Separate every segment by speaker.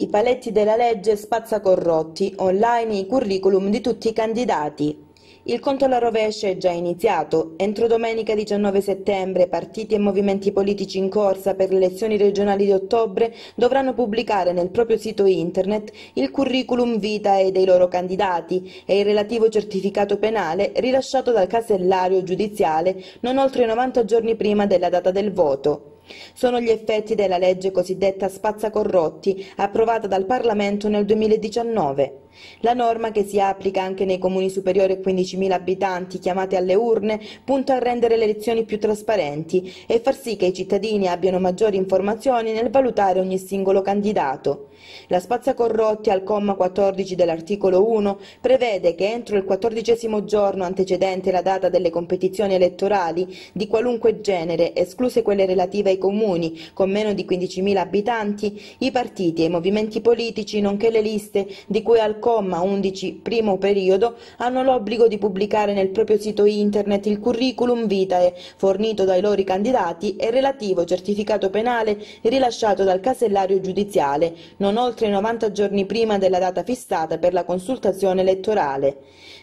Speaker 1: I paletti della legge spazza corrotti, online i curriculum di tutti i candidati. Il conto alla rovescia è già iniziato. Entro domenica 19 settembre partiti e movimenti politici in corsa per le elezioni regionali di ottobre dovranno pubblicare nel proprio sito internet il curriculum vitae dei loro candidati e il relativo certificato penale rilasciato dal casellario giudiziale non oltre 90 giorni prima della data del voto. Sono gli effetti della legge cosiddetta spazzacorrotti approvata dal Parlamento nel 2019. La norma, che si applica anche nei comuni superiori a 15.000 abitanti chiamati alle urne, punta a rendere le elezioni più trasparenti e far sì che i cittadini abbiano maggiori informazioni nel valutare ogni singolo candidato. La spazzacorrotti al comma 14 dell'articolo 1 prevede che entro il quattordicesimo giorno antecedente la data delle competizioni elettorali di qualunque genere, escluse quelle relative ai comuni con meno di 15.000 abitanti, i partiti e i movimenti politici, nonché le liste di cui al comma 11 primo periodo, hanno l'obbligo di pubblicare nel proprio sito internet il curriculum vitae fornito dai loro candidati e relativo certificato penale rilasciato dal casellario giudiziale, non oltre 90 giorni prima della data fissata per la consultazione elettorale.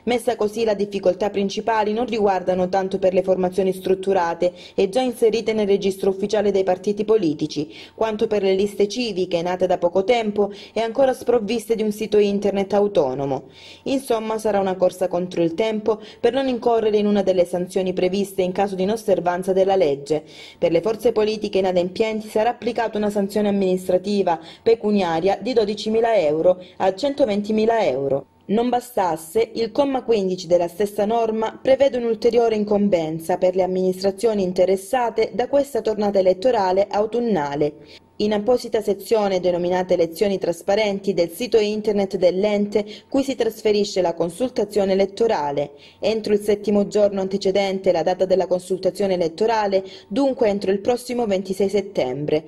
Speaker 1: Messa così la difficoltà principali non riguardano tanto per le formazioni strutturate e già inserite nel registro ufficiale dei partiti politici, quanto per le liste civiche nate da poco tempo e ancora sprovviste di un sito internet autonomo. Insomma sarà una corsa contro il tempo per non incorrere in una delle sanzioni previste in caso di inosservanza della legge. Per le forze politiche inadempienti sarà applicata una sanzione amministrativa pecuniaria di 12.000 euro a 120.000 euro. Non bastasse, il comma 15 della stessa norma prevede un'ulteriore incombenza per le amministrazioni interessate da questa tornata elettorale autunnale. In apposita sezione denominata Elezioni trasparenti del sito internet dell'ente cui si trasferisce la consultazione elettorale, entro il settimo giorno antecedente la data della consultazione elettorale, dunque entro il prossimo 26 settembre.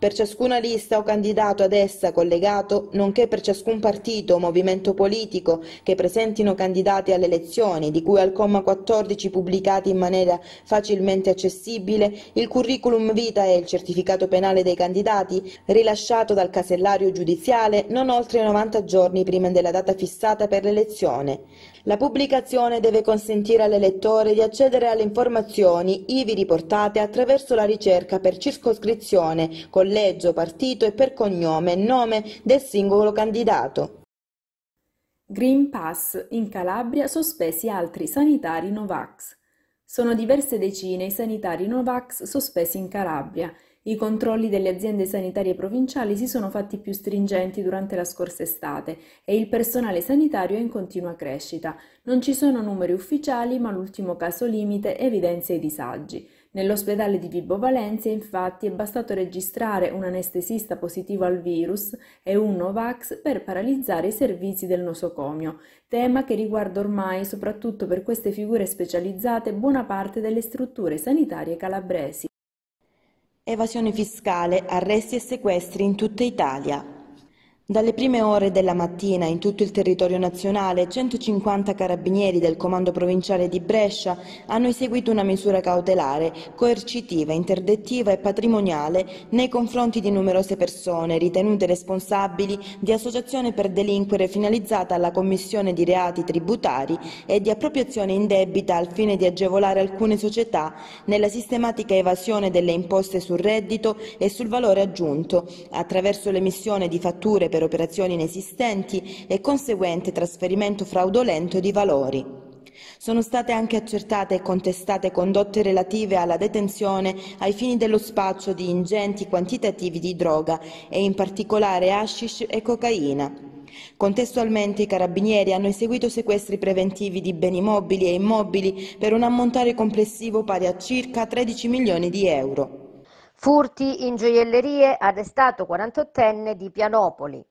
Speaker 1: Per ciascuna lista o candidato ad essa collegato, nonché per ciascun partito o movimento politico che presentino candidati alle elezioni, di cui al comma 14 pubblicati in maniera facilmente accessibile, il curriculum vitae e il certificato penale dei candidati, rilasciato dal casellario giudiziale non oltre 90 giorni prima della data fissata per l'elezione. La pubblicazione deve consentire all'elettore di accedere alle informazioni ivi riportate attraverso la ricerca per circoscrizione, collegio, partito e per cognome e nome del singolo candidato.
Speaker 2: Green Pass in Calabria sospesi altri sanitari Novax. Sono diverse decine i sanitari Novax sospesi in Calabria i controlli delle aziende sanitarie provinciali si sono fatti più stringenti durante la scorsa estate e il personale sanitario è in continua crescita. Non ci sono numeri ufficiali, ma l'ultimo caso limite evidenzia i disagi. Nell'ospedale di Vibo Valencia, infatti, è bastato registrare un anestesista positivo al virus e un Novax per paralizzare i servizi del nosocomio, tema che riguarda ormai, soprattutto per queste figure specializzate, buona parte delle strutture sanitarie calabresi.
Speaker 1: Evasione fiscale, arresti e sequestri in tutta Italia. Dalle prime ore della mattina in tutto il territorio nazionale 150 carabinieri del comando provinciale di Brescia hanno eseguito una misura cautelare, coercitiva, interdettiva e patrimoniale nei confronti di numerose persone ritenute responsabili di associazione per delinquere finalizzata alla commissione di reati tributari e di appropriazione indebita al fine di agevolare alcune società nella sistematica evasione delle imposte sul reddito e sul valore aggiunto attraverso l'emissione di fatture per per operazioni inesistenti e conseguente trasferimento fraudolento di valori. Sono state anche accertate e contestate condotte relative alla detenzione ai fini dello spaccio di ingenti quantitativi di droga e in particolare hashish e cocaina. Contestualmente i carabinieri hanno eseguito sequestri preventivi di beni mobili e immobili per un ammontare complessivo pari a circa 13 milioni di euro.
Speaker 3: Furti in gioiellerie, arrestato 48enne di Pianopoli.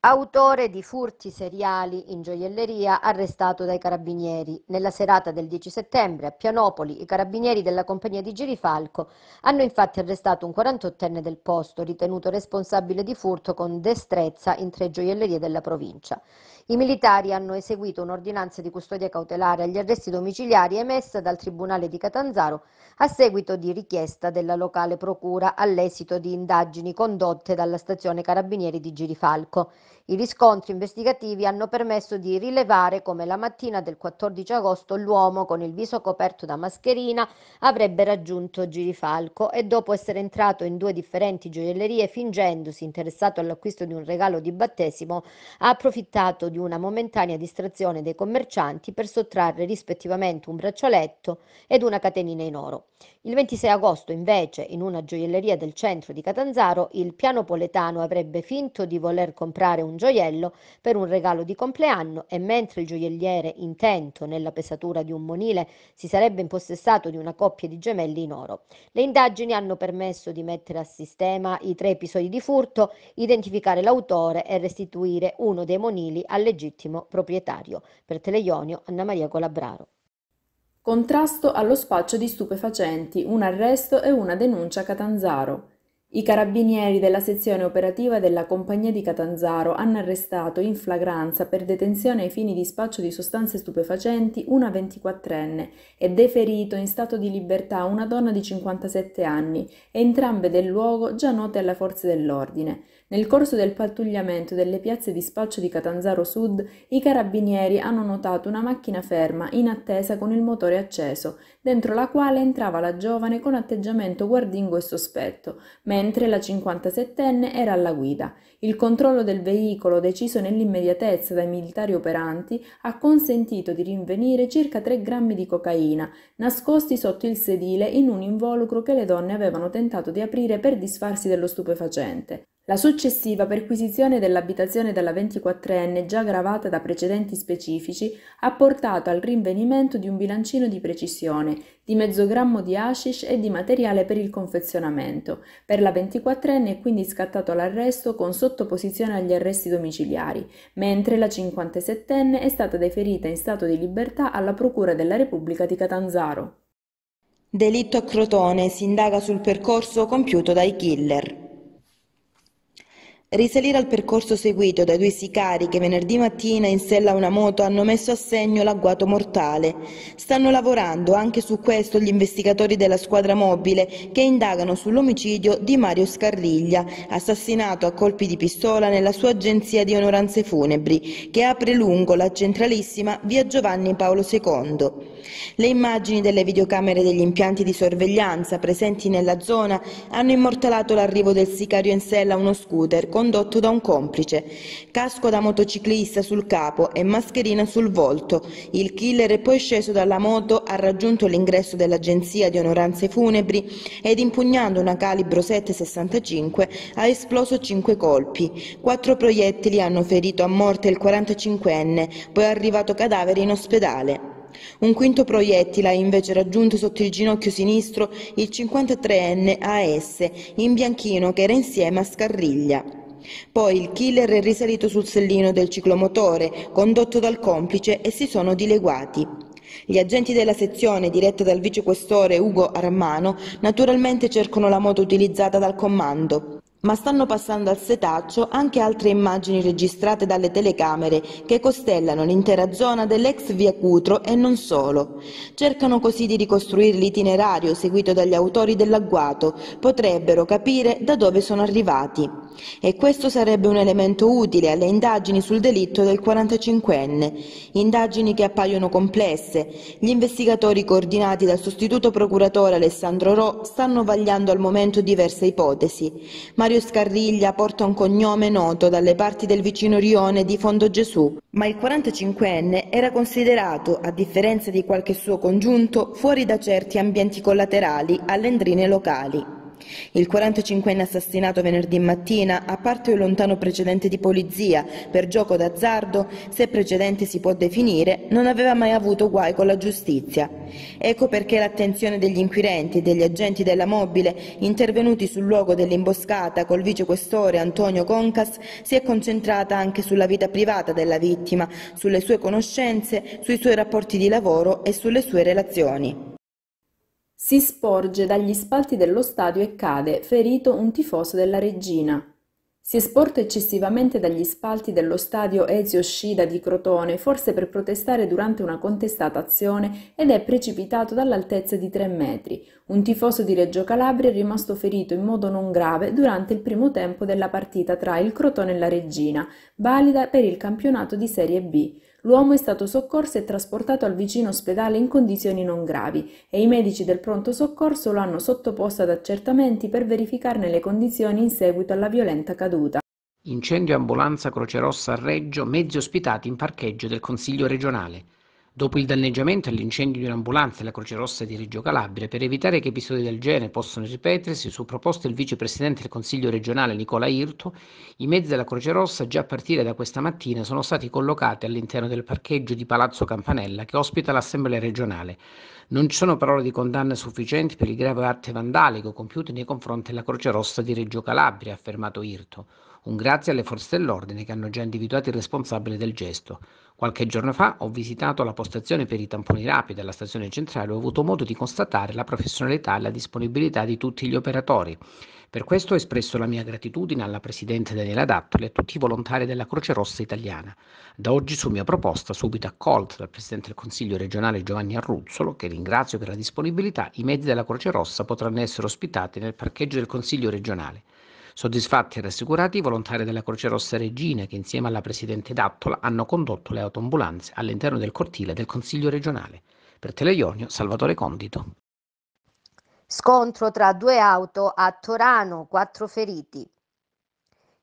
Speaker 3: Autore di furti seriali in gioielleria arrestato dai carabinieri. Nella serata del 10 settembre a Pianopoli i carabinieri della compagnia di Girifalco hanno infatti arrestato un 48enne del posto ritenuto responsabile di furto con destrezza in tre gioiellerie della provincia. I militari hanno eseguito un'ordinanza di custodia cautelare agli arresti domiciliari emessa dal Tribunale di Catanzaro a seguito di richiesta della locale procura all'esito di indagini condotte dalla stazione Carabinieri di Girifalco. I riscontri investigativi hanno permesso di rilevare come la mattina del 14 agosto l'uomo con il viso coperto da mascherina avrebbe raggiunto Girifalco e dopo essere entrato in due differenti gioiellerie fingendosi interessato all'acquisto di un regalo di battesimo ha approfittato di una momentanea distrazione dei commercianti per sottrarre rispettivamente un braccialetto ed una catenina in oro. Il 26 agosto invece in una gioielleria del centro di Catanzaro il pianopoletano avrebbe finto di voler comprare un gioiello per un regalo di compleanno e mentre il gioielliere, intento nella pesatura di un monile, si sarebbe impossessato di una coppia di gemelli in oro. Le indagini hanno permesso di mettere a sistema i tre episodi di furto, identificare l'autore e restituire uno dei monili al legittimo proprietario. Per Teleionio, Anna Maria Colabraro.
Speaker 2: Contrasto allo spaccio di stupefacenti, un arresto e una denuncia a Catanzaro. I carabinieri della sezione operativa della Compagnia di Catanzaro hanno arrestato in flagranza per detenzione ai fini di spaccio di sostanze stupefacenti una 24enne e deferito in stato di libertà una donna di 57 anni, entrambe del luogo già note alle forze dell'ordine. Nel corso del pattugliamento delle piazze di spaccio di Catanzaro Sud, i carabinieri hanno notato una macchina ferma in attesa con il motore acceso, dentro la quale entrava la giovane con atteggiamento guardingo e sospetto, mentre la 57enne era alla guida. Il controllo del veicolo, deciso nell'immediatezza dai militari operanti, ha consentito di rinvenire circa 3 grammi di cocaina, nascosti sotto il sedile in un involucro che le donne avevano tentato di aprire per disfarsi dello stupefacente. La successiva perquisizione dell'abitazione della 24enne, già gravata da precedenti specifici, ha portato al rinvenimento di un bilancino di precisione, di mezzo grammo di hashish e di materiale per il confezionamento. Per la 24enne è quindi scattato l'arresto con sottoposizione agli arresti domiciliari, mentre la 57enne è stata deferita in stato di libertà alla Procura della Repubblica di Catanzaro.
Speaker 1: Delitto a Crotone si indaga sul percorso compiuto dai killer. Risalire al percorso seguito dai due sicari che venerdì mattina in sella a una moto hanno messo a segno l'agguato mortale. Stanno lavorando anche su questo gli investigatori della squadra mobile che indagano sull'omicidio di Mario Scarriglia, assassinato a colpi di pistola nella sua agenzia di onoranze funebri, che apre lungo la centralissima via Giovanni Paolo II. Le immagini delle videocamere degli impianti di sorveglianza presenti nella zona hanno immortalato l'arrivo del sicario in sella a uno scooter condotto da un complice. Casco da motociclista sul capo e mascherina sul volto. Il killer è poi sceso dalla moto, ha raggiunto l'ingresso dell'agenzia di onoranze funebri ed impugnando una calibro 765 ha esploso cinque colpi. Quattro proiettili hanno ferito a morte il 45enne, poi è arrivato cadavere in ospedale. Un quinto proiettile ha invece raggiunto sotto il ginocchio sinistro il 53enne AS, in bianchino che era insieme a Scarriglia. Poi il killer è risalito sul sellino del ciclomotore, condotto dal complice, e si sono dileguati. Gli agenti della sezione, diretta dal vicequestore Ugo Armano, naturalmente cercano la moto utilizzata dal comando. Ma stanno passando al setaccio anche altre immagini registrate dalle telecamere che costellano l'intera zona dell'ex via Cutro e non solo. Cercano così di ricostruire l'itinerario seguito dagli autori dell'agguato, potrebbero capire da dove sono arrivati. E questo sarebbe un elemento utile alle indagini sul delitto del 45enne, indagini che appaiono complesse. Gli investigatori coordinati dal sostituto procuratore Alessandro Ro stanno vagliando al momento diverse ipotesi. Mario Scarriglia porta un cognome noto dalle parti del vicino rione di Fondo Gesù, ma il 45enne era considerato, a differenza di qualche suo congiunto, fuori da certi ambienti collaterali alle locali. Il 45enne assassinato venerdì mattina, a parte un lontano precedente di polizia per gioco d'azzardo, se precedente si può definire, non aveva mai avuto guai con la giustizia. Ecco perché l'attenzione degli inquirenti e degli agenti della mobile intervenuti sul luogo dell'imboscata col vicequestore Antonio Concas si è concentrata anche sulla vita privata della vittima, sulle sue conoscenze, sui suoi rapporti di lavoro e sulle sue relazioni.
Speaker 2: Si sporge dagli spalti dello stadio e cade, ferito un tifoso della Regina. Si è sporto eccessivamente dagli spalti dello stadio Ezio Scida di Crotone, forse per protestare durante una contestata azione, ed è precipitato dall'altezza di tre metri. Un tifoso di Reggio Calabria è rimasto ferito in modo non grave durante il primo tempo della partita tra il Crotone e la Regina, valida per il campionato di Serie B. L'uomo è stato soccorso e trasportato al vicino ospedale in condizioni non gravi e i medici del pronto soccorso lo hanno sottoposto ad accertamenti per verificarne le condizioni in seguito alla violenta caduta.
Speaker 4: Incendio ambulanza Croce Rossa a Reggio, mezzi ospitati in parcheggio del Consiglio regionale. Dopo il danneggiamento e l'incendio di un'ambulanza della Croce Rossa di Reggio Calabria, per evitare che episodi del genere possano ripetersi, su proposta del vicepresidente del Consiglio regionale Nicola Irto, i mezzi della Croce Rossa già a partire da questa mattina sono stati collocati all'interno del parcheggio di Palazzo Campanella che ospita l'Assemblea regionale. Non ci sono parole di condanna sufficienti per il grave arte vandalico compiuto nei confronti della Croce Rossa di Reggio Calabria, ha affermato Irto. Un grazie alle forze dell'ordine che hanno già individuato il responsabile del gesto. Qualche giorno fa ho visitato la postazione per i tamponi rapidi alla stazione centrale e ho avuto modo di constatare la professionalità e la disponibilità di tutti gli operatori. Per questo ho espresso la mia gratitudine alla Presidente Daniela Dattoli e a tutti i volontari della Croce Rossa italiana. Da oggi, su mia proposta, subito accolta dal Presidente del Consiglio regionale Giovanni Arruzzolo, che ringrazio per la disponibilità, i mezzi della Croce Rossa potranno essere ospitati nel parcheggio del Consiglio regionale. Soddisfatti e rassicurati i volontari della Croce Rossa Regina che insieme alla Presidente Dattola hanno condotto le autoambulanze all'interno del cortile del Consiglio regionale. Per Teleionio, Salvatore Condito.
Speaker 3: Scontro tra due auto a Torano, quattro feriti.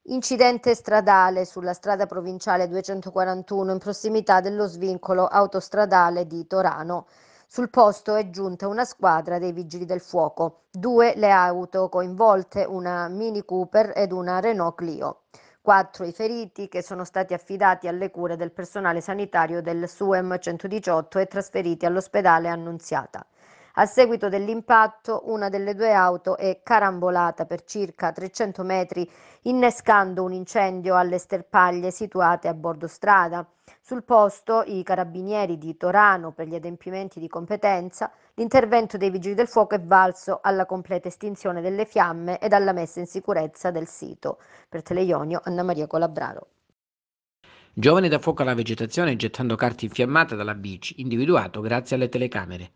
Speaker 3: Incidente stradale sulla strada provinciale 241 in prossimità dello svincolo autostradale di Torano. Sul posto è giunta una squadra dei vigili del fuoco, due le auto coinvolte, una Mini Cooper ed una Renault Clio. Quattro i feriti che sono stati affidati alle cure del personale sanitario del SUEM 118 e trasferiti all'ospedale Annunziata. A seguito dell'impatto, una delle due auto è carambolata per circa 300 metri, innescando un incendio alle sterpaglie situate a bordo strada. Sul posto i carabinieri di Torano per gli adempimenti di competenza, l'intervento dei vigili del fuoco è valso alla completa estinzione delle fiamme ed alla messa in sicurezza del sito. Per Teleionio, Anna Maria Colabraro.
Speaker 4: Giovane da fuoco alla vegetazione gettando carte infiammate dalla bici, individuato grazie alle telecamere.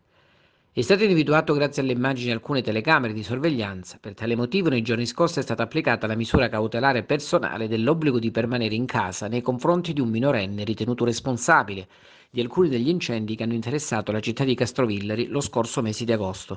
Speaker 4: È stato individuato grazie alle immagini di alcune telecamere di sorveglianza. Per tale motivo nei giorni scorsi è stata applicata la misura cautelare personale dell'obbligo di permanere in casa nei confronti di un minorenne ritenuto responsabile di alcuni degli incendi che hanno interessato la città di Castrovillari lo scorso mese di agosto.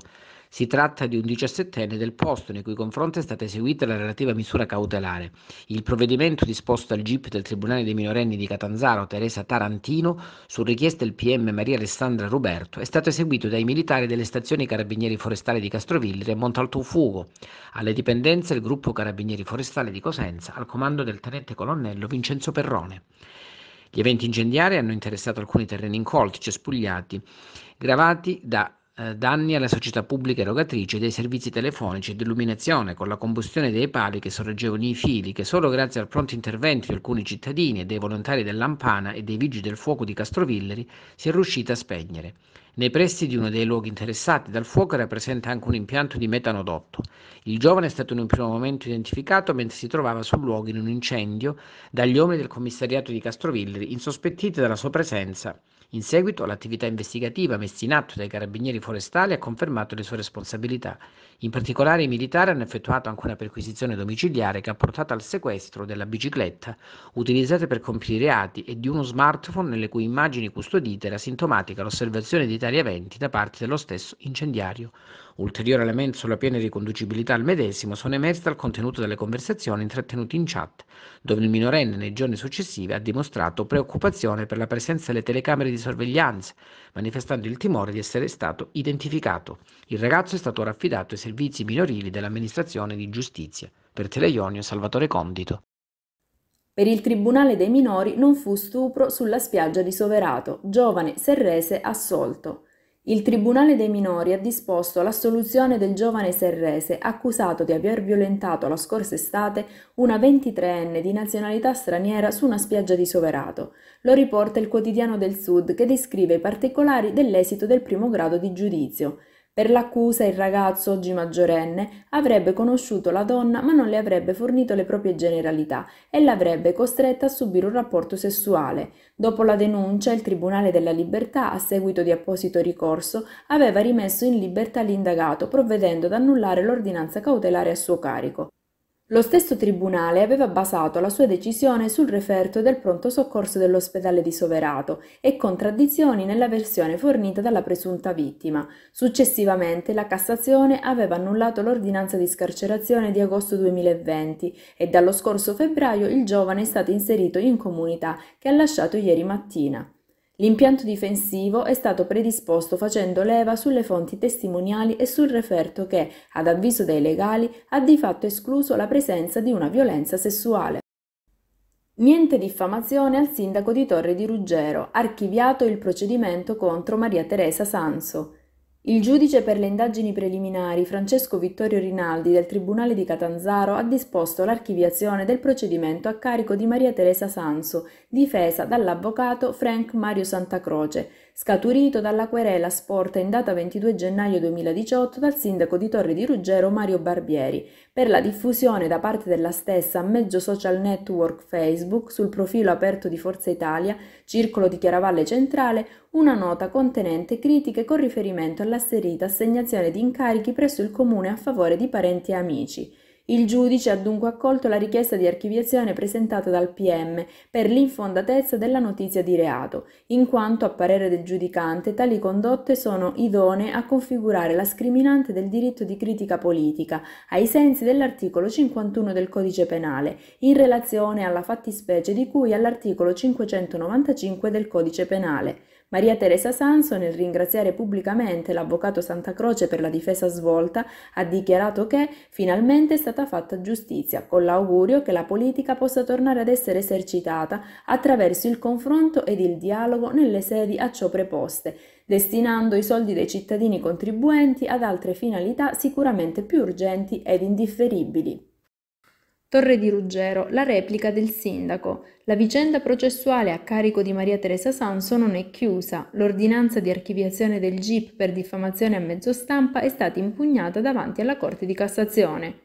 Speaker 4: Si tratta di un diciassettenne del posto nei cui confronti è stata eseguita la relativa misura cautelare. Il provvedimento disposto dal GIP del Tribunale dei minorenni di Catanzaro Teresa Tarantino su richiesta del PM Maria Alessandra Roberto è stato eseguito dai militari delle stazioni Carabinieri Forestali di Castrovillari e Montalto Fugo, alle dipendenze del gruppo Carabinieri Forestali di Cosenza, al comando del tenente colonnello Vincenzo Perrone. Gli eventi incendiari hanno interessato alcuni terreni incolti, cespugliati, gravati da eh, danni alla società pubblica erogatrice dei servizi telefonici e di illuminazione con la combustione dei pali che sorreggevano i fili che solo grazie al pronto intervento di alcuni cittadini e dei volontari dell'Ampana e dei vigili del fuoco di Castrovilleri si è riuscita a spegnere. Nei pressi di uno dei luoghi interessati dal fuoco era presente anche un impianto di metanodotto. Il giovane è stato in un primo momento identificato mentre si trovava sul luogo in un incendio dagli uomini del commissariato di Castrovilleri, insospettiti della sua presenza. In seguito l'attività investigativa messa in atto dai carabinieri forestali ha confermato le sue responsabilità. In particolare i militari hanno effettuato anche una perquisizione domiciliare che ha portato al sequestro della bicicletta utilizzata per compiere reati e di uno smartphone nelle cui immagini custodite era sintomatica l'osservazione di tali eventi da parte dello stesso incendiario. Ulteriori elementi sulla piena riconducibilità al medesimo sono emersi dal contenuto delle conversazioni intrattenute in chat, dove il minorenne nei giorni successivi ha dimostrato preoccupazione per la presenza delle telecamere di sorveglianza, manifestando il timore di essere stato identificato. Il ragazzo è stato ora affidato ai servizi minorili dell'amministrazione di giustizia. Per Teleionio Salvatore Condito.
Speaker 2: Per il Tribunale dei minori non fu stupro sulla spiaggia di Soverato, giovane serrese assolto. Il Tribunale dei minori ha disposto l'assoluzione del giovane serrese accusato di aver violentato la scorsa estate una 23enne di nazionalità straniera su una spiaggia di Soverato. Lo riporta il quotidiano del Sud che descrive i particolari dell'esito del primo grado di giudizio. Per l'accusa il ragazzo, oggi maggiorenne, avrebbe conosciuto la donna ma non le avrebbe fornito le proprie generalità e l'avrebbe costretta a subire un rapporto sessuale. Dopo la denuncia, il Tribunale della Libertà, a seguito di apposito ricorso, aveva rimesso in libertà l'indagato, provvedendo ad annullare l'ordinanza cautelare a suo carico. Lo stesso tribunale aveva basato la sua decisione sul referto del pronto soccorso dell'ospedale di Soverato e contraddizioni nella versione fornita dalla presunta vittima. Successivamente la Cassazione aveva annullato l'ordinanza di scarcerazione di agosto 2020 e dallo scorso febbraio il giovane è stato inserito in comunità che ha lasciato ieri mattina. L'impianto difensivo è stato predisposto facendo leva sulle fonti testimoniali e sul referto che, ad avviso dei legali, ha di fatto escluso la presenza di una violenza sessuale. Niente diffamazione al sindaco di Torre di Ruggero, archiviato il procedimento contro Maria Teresa Sanso. Il giudice per le indagini preliminari Francesco Vittorio Rinaldi del Tribunale di Catanzaro ha disposto l'archiviazione del procedimento a carico di Maria Teresa Sanso, difesa dall'avvocato Frank Mario Santacroce, scaturito dalla querela sporta in data 22 gennaio 2018 dal sindaco di Torre di Ruggero Mario Barbieri per la diffusione da parte della stessa a mezzo social network Facebook sul profilo aperto di Forza Italia, Circolo di Chiaravalle Centrale, una nota contenente critiche con riferimento all'asserita assegnazione di incarichi presso il comune a favore di parenti e amici. Il giudice ha dunque accolto la richiesta di archiviazione presentata dal PM per l'infondatezza della notizia di reato, in quanto, a parere del giudicante, tali condotte sono idonee a configurare la scriminante del diritto di critica politica, ai sensi dell'articolo 51 del Codice Penale, in relazione alla fattispecie di cui all'articolo 595 del Codice Penale. Maria Teresa Sanso, nel ringraziare pubblicamente l'avvocato Santa Croce per la difesa svolta, ha dichiarato che finalmente è stata fatta giustizia, con l'augurio che la politica possa tornare ad essere esercitata attraverso il confronto ed il dialogo nelle sedi a ciò preposte, destinando i soldi dei cittadini contribuenti ad altre finalità sicuramente più urgenti ed indifferibili. Torre di Ruggero, la replica del sindaco. La vicenda processuale a carico di Maria Teresa Sanso non è chiusa. L'ordinanza di archiviazione del GIP per diffamazione a mezzo stampa è stata impugnata davanti alla Corte di Cassazione.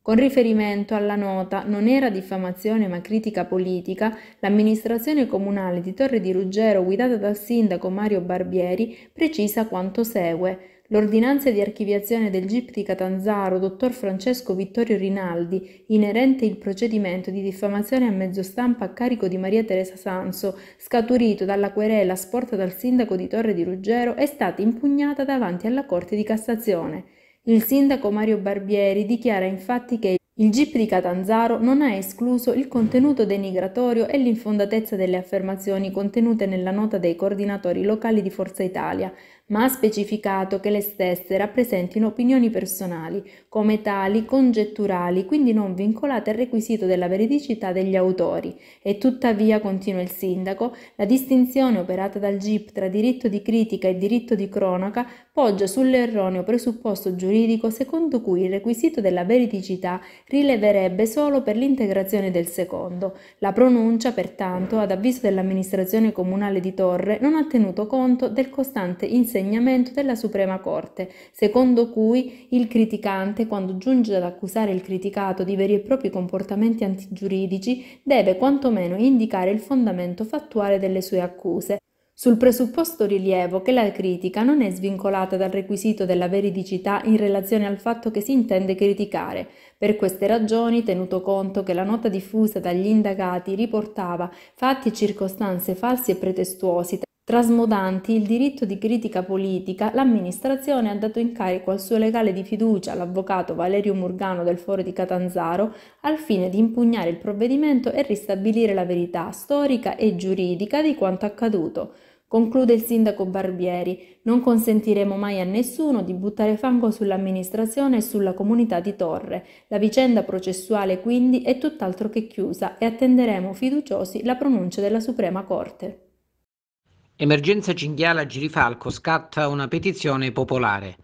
Speaker 2: Con riferimento alla nota non era diffamazione ma critica politica, l'amministrazione comunale di Torre di Ruggero guidata dal sindaco Mario Barbieri precisa quanto segue. L'ordinanza di archiviazione del GIP di Catanzaro, dottor Francesco Vittorio Rinaldi, inerente il procedimento di diffamazione a mezzo stampa a carico di Maria Teresa Sanso, scaturito dalla querela sporta dal sindaco di Torre di Ruggero, è stata impugnata davanti alla Corte di Cassazione. Il sindaco Mario Barbieri dichiara infatti che il GIP di Catanzaro non ha escluso il contenuto denigratorio e l'infondatezza delle affermazioni contenute nella nota dei coordinatori locali di Forza Italia, ma ha specificato che le stesse rappresentino opinioni personali, come tali congetturali, quindi non vincolate al requisito della veridicità degli autori. E tuttavia, continua il sindaco, la distinzione operata dal GIP tra diritto di critica e diritto di cronaca poggia sull'erroneo presupposto giuridico secondo cui il requisito della veridicità rileverebbe solo per l'integrazione del secondo. La pronuncia, pertanto, ad avviso dell'amministrazione comunale di Torre, non ha tenuto conto del costante insegnamento insegnamento della Suprema Corte, secondo cui il criticante, quando giunge ad accusare il criticato di veri e propri comportamenti antigiuridici, deve quantomeno indicare il fondamento fattuale delle sue accuse. Sul presupposto rilievo che la critica non è svincolata dal requisito della veridicità in relazione al fatto che si intende criticare. Per queste ragioni, tenuto conto che la nota diffusa dagli indagati riportava fatti e circostanze falsi e pretestuosi Trasmodanti il diritto di critica politica, l'amministrazione ha dato incarico al suo legale di fiducia, l'avvocato Valerio Murgano del Foro di Catanzaro, al fine di impugnare il provvedimento e ristabilire la verità storica e giuridica di quanto accaduto. Conclude il sindaco Barbieri, non consentiremo mai a nessuno di buttare fango sull'amministrazione e sulla comunità di Torre. La vicenda processuale quindi è tutt'altro che chiusa e attenderemo fiduciosi la pronuncia della Suprema Corte.
Speaker 4: Emergenza cinghiale a Girifalco scatta una petizione popolare.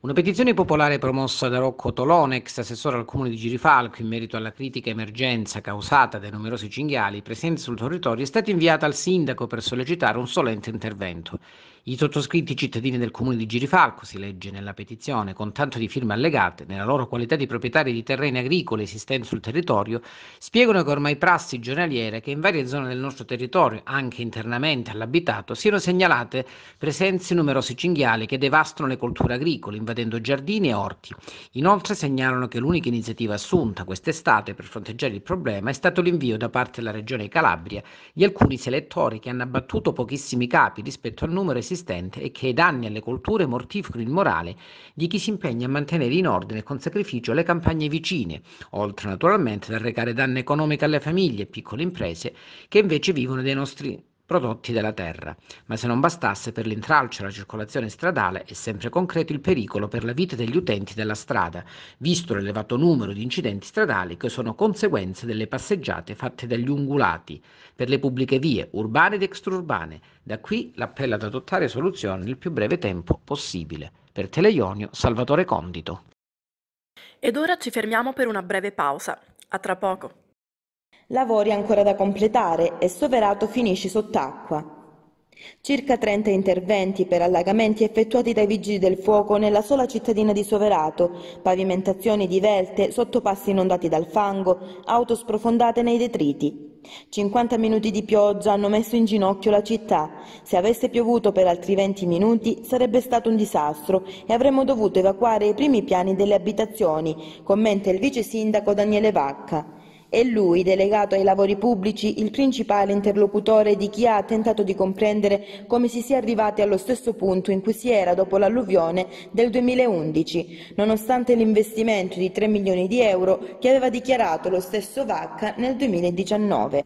Speaker 4: Una petizione popolare promossa da Rocco Tolone, ex assessore al comune di Girifalco, in merito alla critica emergenza causata dai numerosi cinghiali presenti sul territorio, è stata inviata al sindaco per sollecitare un solente intervento. I sottoscritti cittadini del comune di Girifalco, si legge nella petizione, con tanto di firme allegate, nella loro qualità di proprietari di terreni agricoli esistenti sul territorio, spiegano che ormai prassi giornaliere che in varie zone del nostro territorio, anche internamente all'abitato, siano segnalate presenze numerosi cinghiali che devastano le colture agricole, invadendo giardini e orti. Inoltre segnalano che l'unica iniziativa assunta quest'estate per fronteggiare il problema è stato l'invio da parte della regione Calabria di alcuni selettori che hanno abbattuto pochissimi capi rispetto al numero esistente esistente e che danni alle colture mortificano il morale di chi si impegna a mantenere in ordine con sacrificio le campagne vicine, oltre naturalmente ad arrecare danni economici alle famiglie e piccole imprese che invece vivono dei nostri prodotti della terra. Ma se non bastasse per l'intralcio e la circolazione stradale, è sempre concreto il pericolo per la vita degli utenti della strada, visto l'elevato numero di incidenti stradali che sono conseguenze delle passeggiate fatte dagli ungulati per le pubbliche vie urbane ed extraurbane. Da qui l'appello ad adottare soluzioni nel più breve tempo possibile. Per Teleionio, Salvatore Condito.
Speaker 5: Ed ora ci fermiamo per una breve pausa. A tra poco.
Speaker 1: Lavori ancora da completare e Soverato finisce sott'acqua. Circa 30 interventi per allagamenti effettuati dai Vigili del Fuoco nella sola cittadina di Soverato, pavimentazioni divelte, sottopassi inondati dal fango, auto sprofondate nei detriti. 50 minuti di pioggia hanno messo in ginocchio la città. Se avesse piovuto per altri 20 minuti sarebbe stato un disastro e avremmo dovuto evacuare i primi piani delle abitazioni, commenta il vice sindaco Daniele Vacca. È lui, delegato ai lavori pubblici, il principale interlocutore di chi ha tentato di comprendere come si sia arrivati allo stesso punto in cui si era dopo l'alluvione del 2011, nonostante l'investimento di 3 milioni di euro che aveva dichiarato lo stesso Vacca nel 2019.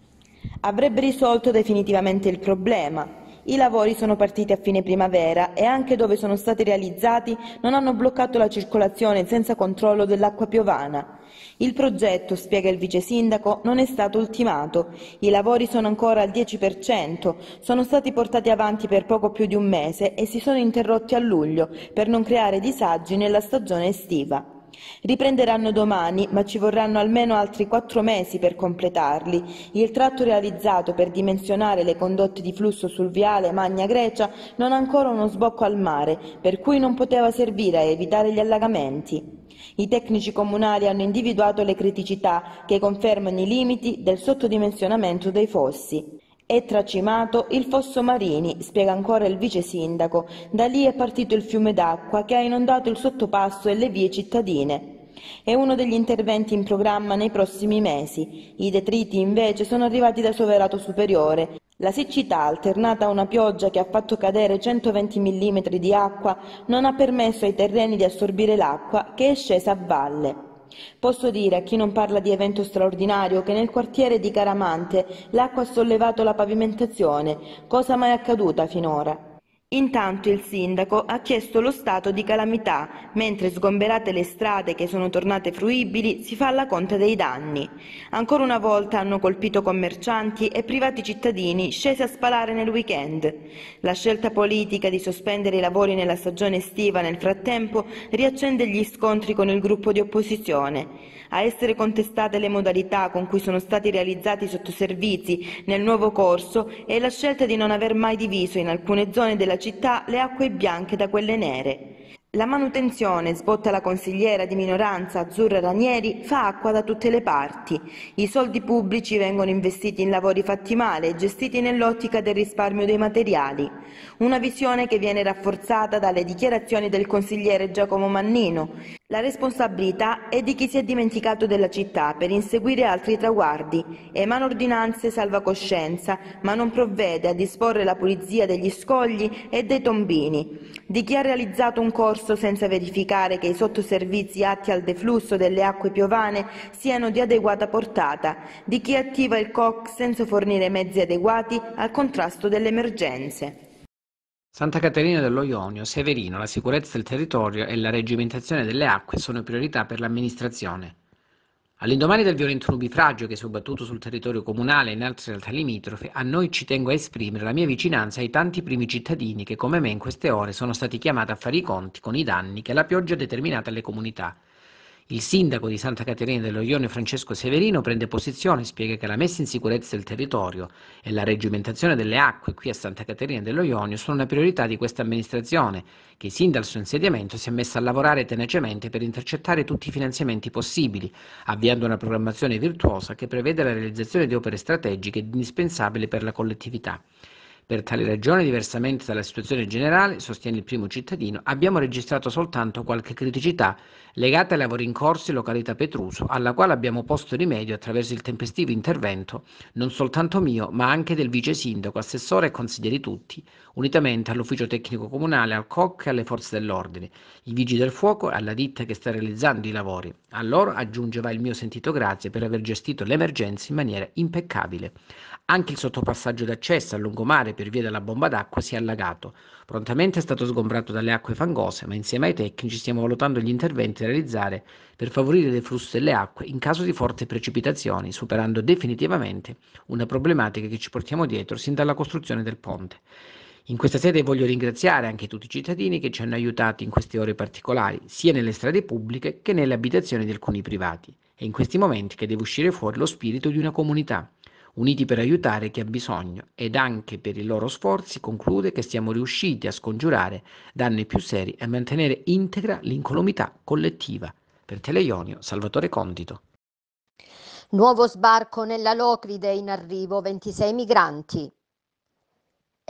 Speaker 1: Avrebbe risolto definitivamente il problema, i lavori sono partiti a fine primavera e anche dove sono stati realizzati non hanno bloccato la circolazione senza controllo dell'acqua piovana. Il progetto, spiega il vice sindaco, non è stato ultimato. I lavori sono ancora al 10%, sono stati portati avanti per poco più di un mese e si sono interrotti a luglio per non creare disagi nella stagione estiva. Riprenderanno domani, ma ci vorranno almeno altri quattro mesi per completarli. Il tratto realizzato per dimensionare le condotte di flusso sul viale Magna Grecia non ha ancora uno sbocco al mare, per cui non poteva servire a evitare gli allagamenti. I tecnici comunali hanno individuato le criticità che confermano i limiti del sottodimensionamento dei fossi. È tracimato il fosso Marini, spiega ancora il vice sindaco. Da lì è partito il fiume d'acqua che ha inondato il sottopasso e le vie cittadine. È uno degli interventi in programma nei prossimi mesi. I detriti invece sono arrivati da Soverato Superiore. La siccità, alternata a una pioggia che ha fatto cadere 120 mm di acqua, non ha permesso ai terreni di assorbire l'acqua che è scesa a valle. Posso dire a chi non parla di evento straordinario che nel quartiere di Caramante l'acqua ha sollevato la pavimentazione, cosa mai accaduta finora. Intanto il sindaco ha chiesto lo stato di calamità, mentre sgomberate le strade che sono tornate fruibili si fa la conta dei danni. Ancora una volta hanno colpito commercianti e privati cittadini scesi a spalare nel weekend. La scelta politica di sospendere i lavori nella stagione estiva nel frattempo riaccende gli scontri con il gruppo di opposizione. A essere contestate le modalità con cui sono stati realizzati i sottoservizi nel nuovo corso è la scelta di non aver mai diviso in alcune zone della città le acque bianche da quelle nere. La manutenzione, sbotta la consigliera di minoranza Azzurra Ranieri, fa acqua da tutte le parti. I soldi pubblici vengono investiti in lavori fatti male, gestiti nell'ottica del risparmio dei materiali. Una visione che viene rafforzata dalle dichiarazioni del consigliere Giacomo Mannino, La responsabilità è di chi si è dimenticato della città per inseguire altri traguardi, emana ordinanze salva coscienza, ma non provvede a disporre la pulizia degli scogli e dei tombini, di chi ha realizzato un corso senza verificare che i sottoservizi atti al deflusso delle acque piovane siano di adeguata portata, di chi attiva il COC senza fornire mezzi adeguati al contrasto delle emergenze.
Speaker 4: Santa Caterina dello Ionio, Severino, la sicurezza del territorio e la reggimentazione delle acque sono priorità per l'amministrazione. All'indomani del violento nubifragio che si è abbattuto sul territorio comunale e in altre realtà limitrofe, a noi ci tengo a esprimere la mia vicinanza ai tanti primi cittadini che, come me in queste ore, sono stati chiamati a fare i conti con i danni che la pioggia ha determinato alle comunità il sindaco di Santa Caterina dello Ionio Francesco Severino prende posizione e spiega che la messa in sicurezza del territorio e la reggimentazione delle acque qui a Santa Caterina dello Ionio sono una priorità di questa amministrazione, che sin dal suo insediamento si è messa a lavorare tenacemente per intercettare tutti i finanziamenti possibili, avviando una programmazione virtuosa che prevede la realizzazione di opere strategiche indispensabili per la collettività. Per tale ragione, diversamente dalla situazione generale, sostiene il primo cittadino, abbiamo registrato soltanto qualche criticità legata ai lavori in corso in località Petruso, alla quale abbiamo posto rimedio attraverso il tempestivo intervento non soltanto mio, ma anche del vice sindaco, assessore e consiglieri tutti, unitamente all'ufficio tecnico comunale, al COC e alle forze dell'ordine, i vigili del fuoco e alla ditta che sta realizzando i lavori. A loro aggiungeva il mio sentito grazie per aver gestito l'emergenza in maniera impeccabile. Anche il sottopassaggio d'accesso a lungomare per via della bomba d'acqua si è allagato. Prontamente è stato sgombrato dalle acque fangose, ma insieme ai tecnici stiamo valutando gli interventi da realizzare per favorire il flusso delle acque in caso di forti precipitazioni, superando definitivamente una problematica che ci portiamo dietro sin dalla costruzione del ponte. In questa sede voglio ringraziare anche tutti i cittadini che ci hanno aiutato in queste ore particolari, sia nelle strade pubbliche che nelle abitazioni di alcuni privati. È in questi momenti che deve uscire fuori lo spirito di una comunità uniti per aiutare chi ha bisogno ed anche per i loro sforzi conclude che siamo riusciti a scongiurare danni più seri e a mantenere integra l'incolumità collettiva. Per Teleionio, Salvatore Condito.
Speaker 3: Nuovo sbarco nella Locride in arrivo 26 migranti.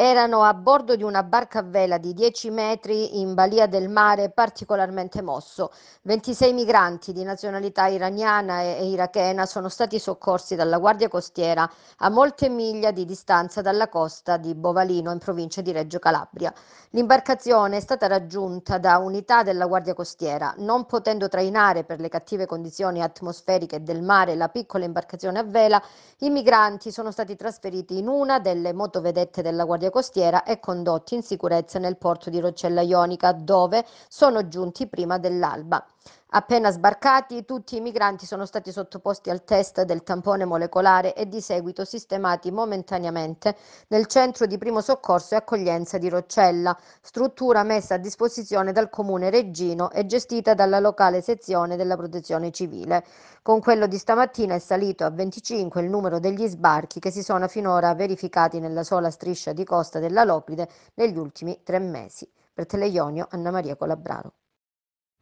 Speaker 3: Erano a bordo di una barca a vela di 10 metri in balia del mare particolarmente mosso. 26 migranti di nazionalità iraniana e irachena sono stati soccorsi dalla Guardia Costiera a molte miglia di distanza dalla costa di Bovalino in provincia di Reggio Calabria. L'imbarcazione è stata raggiunta da unità della Guardia Costiera. Non potendo trainare per le cattive condizioni atmosferiche del mare la piccola imbarcazione a vela, i migranti sono stati trasferiti in una delle motovedette della Guardia Guardia Costiera e condotti in sicurezza nel porto di Roccella Ionica, dove sono giunti prima dell'alba. Appena sbarcati, tutti i migranti sono stati sottoposti al test del tampone molecolare e di seguito sistemati momentaneamente nel centro di primo soccorso e accoglienza di Roccella, struttura messa a disposizione dal comune Reggino e gestita dalla locale sezione della protezione civile. Con quello di stamattina è salito a 25 il numero degli sbarchi che si sono finora verificati nella sola striscia di costa della Locride negli ultimi tre mesi. Per Teleionio, Anna Maria Colabraro.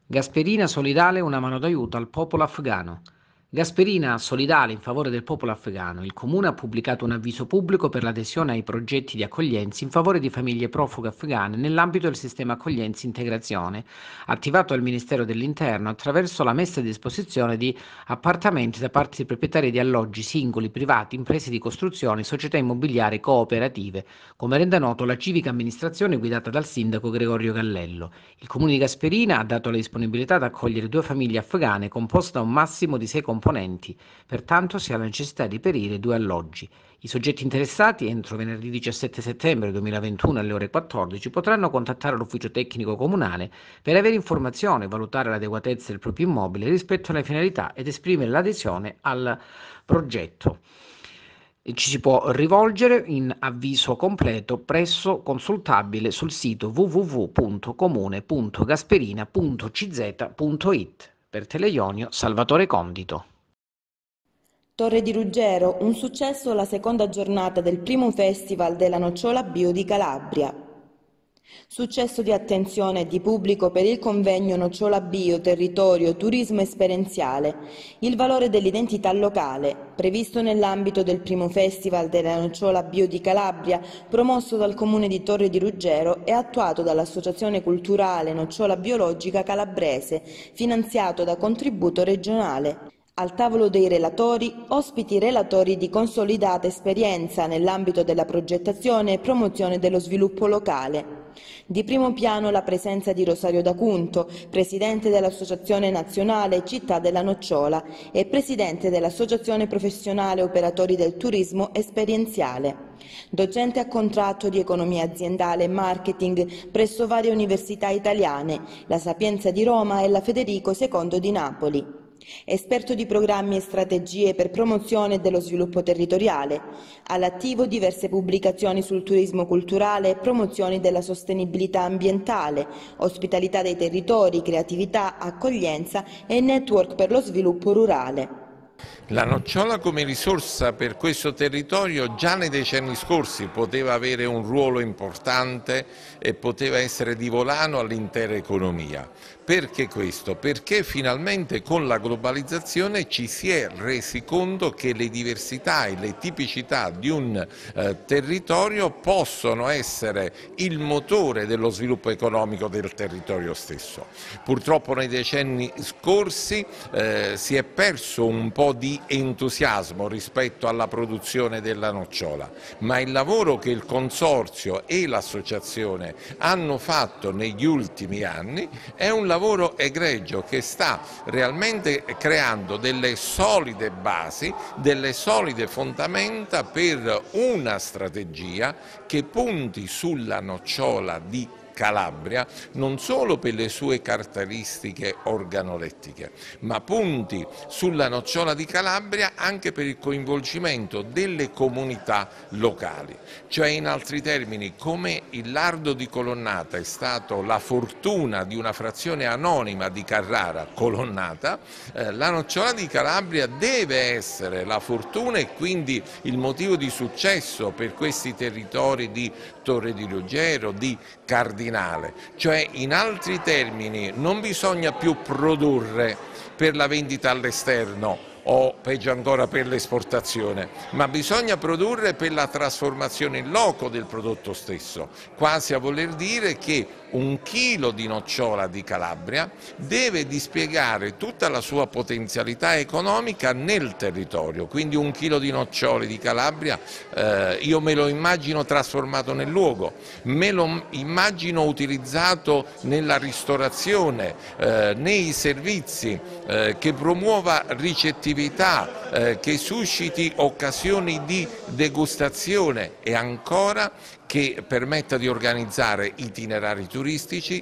Speaker 4: Gasperina solidale una mano d'aiuto al popolo afghano. Gasperina solidale in favore del popolo afghano. Il comune ha pubblicato un avviso pubblico per l'adesione ai progetti di accoglienza in favore di famiglie profughe afghane nell'ambito del sistema accoglienza integrazione attivato dal Ministero dell'Interno attraverso la messa a disposizione di appartamenti da parte di proprietari di alloggi singoli, privati, imprese di costruzione, società immobiliari cooperative, come rende noto la civica amministrazione guidata dal sindaco Gregorio Gallello. Il comune di Gasperina ha dato la disponibilità ad accogliere due famiglie afghane composte da un massimo di sei componenti componenti, pertanto si ha la necessità di perire due alloggi. I soggetti interessati entro venerdì 17 settembre 2021 alle ore 14 potranno contattare l'ufficio tecnico comunale per avere informazioni e valutare l'adeguatezza del proprio immobile rispetto alle finalità ed esprimere l'adesione al progetto ci si può rivolgere in avviso completo presso consultabile sul sito www.comune.gasperina.cz.it. Per Teleionio Salvatore Condito.
Speaker 1: Torre di Ruggero, un successo la seconda giornata del primo festival della nocciola bio di Calabria. Successo di attenzione e di pubblico per il convegno Nocciola Bio, Territorio, Turismo Esperienziale, il valore dell'identità locale, previsto nell'ambito del primo Festival della Nocciola Bio di Calabria, promosso dal Comune di Torre di Ruggero e attuato dall'Associazione Culturale Nocciola Biologica Calabrese, finanziato da contributo regionale. Al tavolo dei relatori, ospiti relatori di consolidata esperienza nell'ambito della progettazione e promozione dello sviluppo locale. Di primo piano la presenza di Rosario D'Acunto, presidente dell'Associazione Nazionale Città della Nocciola e presidente dell'Associazione Professionale Operatori del Turismo Esperienziale. Docente a contratto di economia aziendale e marketing presso varie università italiane, la Sapienza di Roma e la Federico II di Napoli. Esperto di programmi e strategie per promozione dello sviluppo territoriale, all'attivo diverse pubblicazioni sul turismo culturale e promozioni della sostenibilità ambientale, ospitalità dei territori, creatività, accoglienza e network per lo sviluppo rurale.
Speaker 6: La nocciola come risorsa per questo territorio già nei decenni scorsi poteva avere un ruolo importante e poteva essere di volano all'intera economia. Perché questo? Perché finalmente con la globalizzazione ci si è resi conto che le diversità e le tipicità di un eh, territorio possono essere il motore dello sviluppo economico del territorio stesso. Purtroppo nei decenni scorsi eh, si è perso un po' di entusiasmo rispetto alla produzione della nocciola, ma il lavoro che il Consorzio e l'Associazione hanno fatto negli ultimi anni è un lavoro lavoro egregio che sta realmente creando delle solide basi, delle solide fondamenta per una strategia che punti sulla nocciola di Calabria non solo per le sue caratteristiche organolettiche, ma punti sulla nocciola di Calabria anche per il coinvolgimento delle comunità locali. Cioè in altri termini come il lardo di Colonnata è stato la fortuna di una frazione anonima di Carrara, Colonnata, eh, la nocciola di Calabria deve essere la fortuna e quindi il motivo di successo per questi territori di Torre di Ruggero, di Cardinale cardinale, cioè in altri termini non bisogna più produrre per la vendita all'esterno o peggio ancora per l'esportazione, ma bisogna produrre per la trasformazione in loco del prodotto stesso, quasi a voler dire che un chilo di nocciola di Calabria deve dispiegare tutta la sua potenzialità economica nel territorio, quindi un chilo di nocciole di Calabria eh, io me lo immagino trasformato nel luogo, me lo immagino utilizzato nella ristorazione, eh, nei servizi, eh, che promuova ricettività, eh, che susciti occasioni di degustazione e ancora che permetta di organizzare itinerari turistici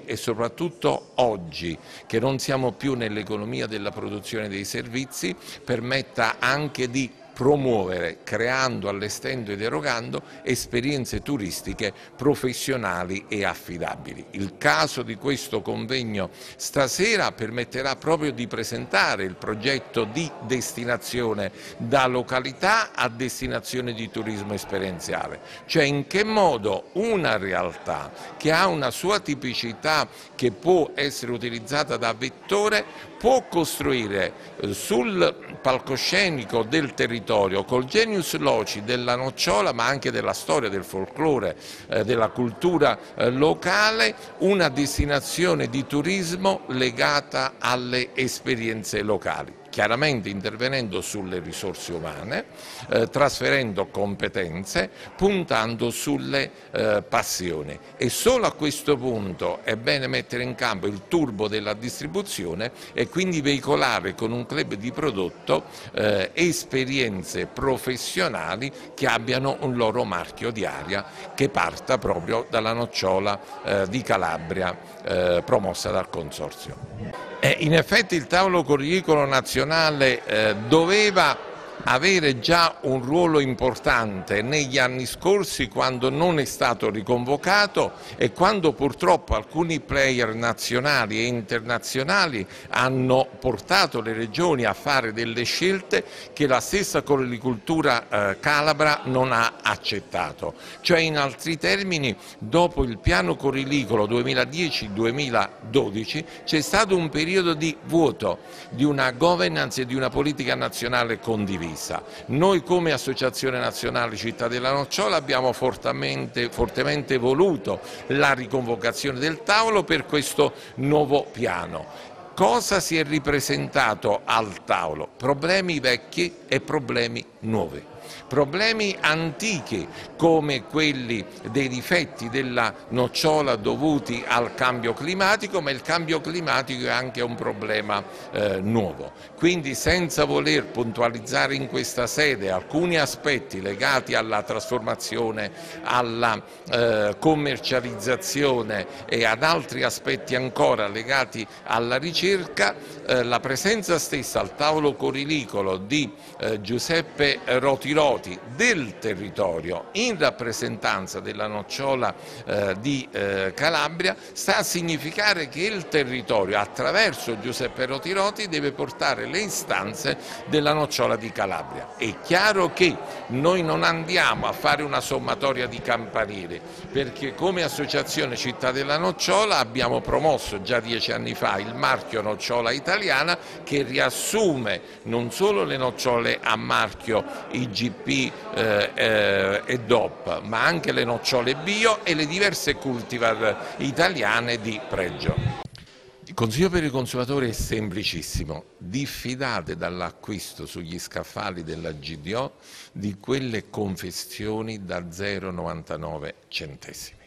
Speaker 6: e soprattutto oggi, che non siamo più nell'economia della produzione dei servizi, permetta anche di promuovere, creando, allestendo ed erogando esperienze turistiche professionali e affidabili. Il caso di questo convegno stasera permetterà proprio di presentare il progetto di destinazione da località a destinazione di turismo esperienziale, cioè in che modo una realtà che ha una sua tipicità che può essere utilizzata da vettore può costruire eh, sul palcoscenico del territorio, col genius loci della nocciola, ma anche della storia, del folklore, eh, della cultura eh, locale, una destinazione di turismo legata alle esperienze locali chiaramente intervenendo sulle risorse umane, eh, trasferendo competenze, puntando sulle eh, passioni e solo a questo punto è bene mettere in campo il turbo della distribuzione e quindi veicolare con un club di prodotto eh, esperienze professionali che abbiano un loro marchio di aria che parta proprio dalla nocciola eh, di Calabria eh, promossa dal Consorzio. Eh, in effetti il tavolo curricolo nazionale eh, doveva avere già un ruolo importante negli anni scorsi quando non è stato riconvocato e quando purtroppo alcuni player nazionali e internazionali hanno portato le regioni a fare delle scelte che la stessa coloricoltura eh, calabra non ha accettato. Cioè in altri termini dopo il piano corilicolo 2010-2012 c'è stato un periodo di vuoto di una governance e di una politica nazionale condivisa condivisa. Noi come Associazione Nazionale Città della Nocciola abbiamo fortemente, fortemente voluto la riconvocazione del tavolo per questo nuovo piano. Cosa si è ripresentato al tavolo? Problemi vecchi e problemi nuovi problemi antichi come quelli dei difetti della nocciola dovuti al cambio climatico, ma il cambio climatico è anche un problema eh, nuovo. Quindi senza voler puntualizzare in questa sede alcuni aspetti legati alla trasformazione, alla eh, commercializzazione e ad altri aspetti ancora legati alla ricerca, eh, la presenza stessa al tavolo corilicolo di eh, Giuseppe Rotirò piloti del territorio in rappresentanza della nocciola eh, di eh, Calabria sta a significare che il territorio attraverso Giuseppe Rotiroti deve portare le istanze della nocciola di Calabria. È chiaro che noi non andiamo a fare una sommatoria di campanili perché come associazione Città della Nocciola abbiamo promosso già dieci anni fa il marchio nocciola italiana che riassume non solo le nocciole a marchio IGP eh, eh, e DOP, ma anche le nocciole bio e le diverse cultivar italiane di pregio. Il consiglio per i consumatori è semplicissimo, diffidate dall'acquisto sugli scaffali della GDO di quelle confezioni da 0,99 centesimi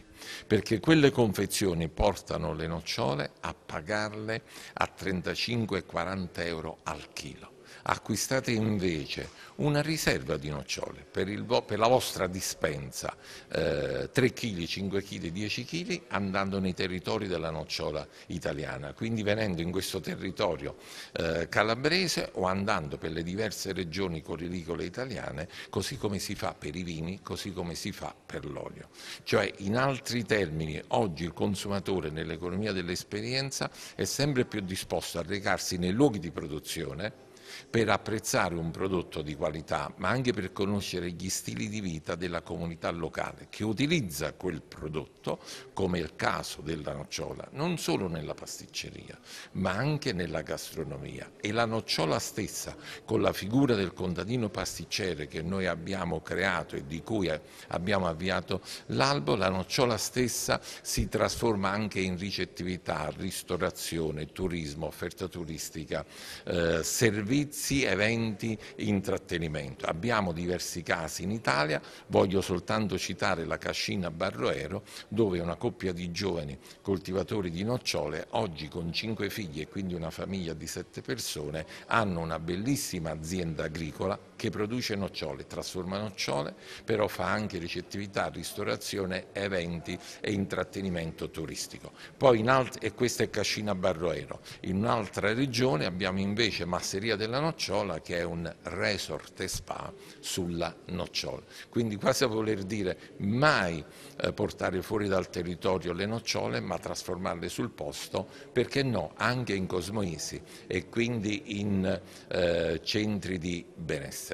Speaker 6: perché quelle confezioni portano le nocciole a pagarle a 35-40 euro al chilo acquistate invece una riserva di nocciole per, il, per la vostra dispensa, eh, 3 kg, 5 kg, 10 kg, andando nei territori della nocciola italiana, quindi venendo in questo territorio eh, calabrese o andando per le diverse regioni corilicole italiane, così come si fa per i vini, così come si fa per l'olio. Cioè, in altri termini, oggi il consumatore nell'economia dell'esperienza è sempre più disposto a recarsi nei luoghi di produzione, per apprezzare un prodotto di qualità, ma anche per conoscere gli stili di vita della comunità locale che utilizza quel prodotto, come è il caso della nocciola, non solo nella pasticceria, ma anche nella gastronomia. E la nocciola stessa, con la figura del contadino pasticcere che noi abbiamo creato e di cui abbiamo avviato l'albo, la nocciola stessa si trasforma anche in ricettività, ristorazione, turismo, offerta turistica, eh, servizi servizi, eventi, intrattenimento. Abbiamo diversi casi in Italia, voglio soltanto citare la Cascina Barroero dove una coppia di giovani coltivatori di nocciole oggi con cinque figli e quindi una famiglia di sette persone hanno una bellissima azienda agricola che produce nocciole, trasforma nocciole, però fa anche ricettività, ristorazione, eventi e intrattenimento turistico. Poi in alt- e questa è Cascina Barroero. In un'altra regione abbiamo invece Masseria della nocciola che è un resort e spa sulla nocciola. Quindi quasi a voler dire mai eh, portare fuori dal territorio le nocciole ma trasformarle sul posto, perché no, anche in cosmoisi e quindi in eh, centri di benessere.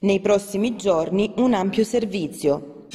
Speaker 1: Nei prossimi giorni un ampio servizio.